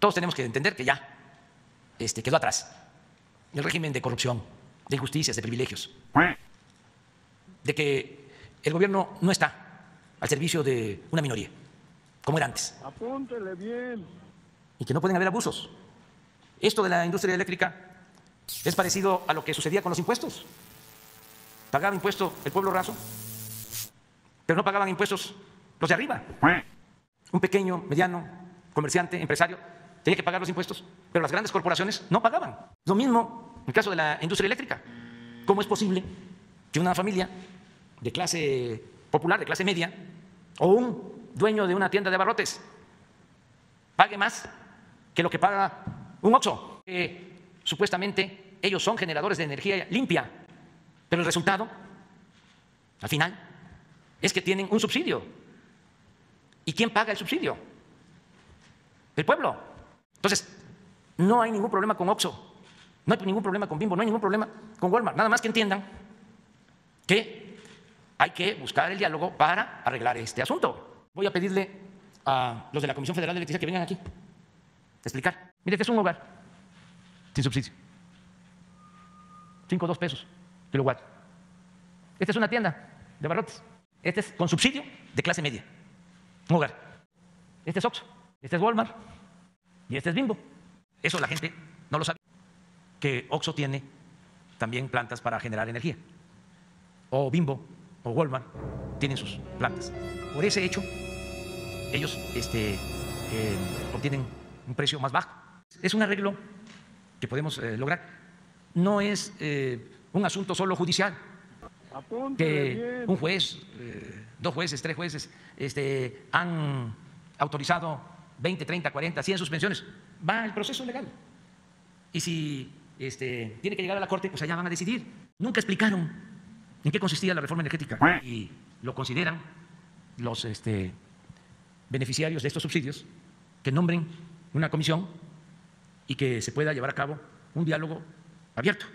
Todos tenemos que entender que ya este, quedó atrás el régimen de corrupción, de injusticias, de privilegios, de que el gobierno no está al servicio de una minoría, como era antes. Apúntele bien. Y que no pueden haber abusos. Esto de la industria eléctrica es parecido a lo que sucedía con los impuestos. Pagaba impuesto el pueblo raso, pero no pagaban impuestos los de arriba. Un pequeño, mediano, comerciante, empresario, tenía que pagar los impuestos, pero las grandes corporaciones no pagaban. Lo mismo en el caso de la industria eléctrica. ¿Cómo es posible que una familia de clase popular, de clase media, o un dueño de una tienda de abarrotes pague más que lo que paga un Oxxo? Que supuestamente ellos son generadores de energía limpia, pero el resultado, al final, es que tienen un subsidio. ¿Y quién paga el subsidio? El pueblo. Entonces, no hay ningún problema con Oxxo, no hay ningún problema con Bimbo, no hay ningún problema con Walmart. Nada más que entiendan que hay que buscar el diálogo para arreglar este asunto. Voy a pedirle a los de la Comisión Federal de Electricidad que vengan aquí a explicar. Mire, este es un hogar sin subsidio. Cinco o dos pesos kilowatt. Esta es una tienda de barrotes. Este es con subsidio de clase media. Un hogar. Este es Oxxo, este es Walmart y este es Bimbo. Eso la gente no lo sabe. Que Oxxo tiene también plantas para generar energía. O Bimbo o Walmart tienen sus plantas. Por ese hecho, ellos este, eh, obtienen un precio más bajo. Es un arreglo que podemos eh, lograr. No es eh, un asunto solo judicial que un juez, dos jueces, tres jueces este, han autorizado 20, 30, 40, 100 suspensiones. Va el proceso legal. Y si este, tiene que llegar a la Corte, pues allá van a decidir. Nunca explicaron en qué consistía la reforma energética y lo consideran los este, beneficiarios de estos subsidios que nombren una comisión y que se pueda llevar a cabo un diálogo abierto.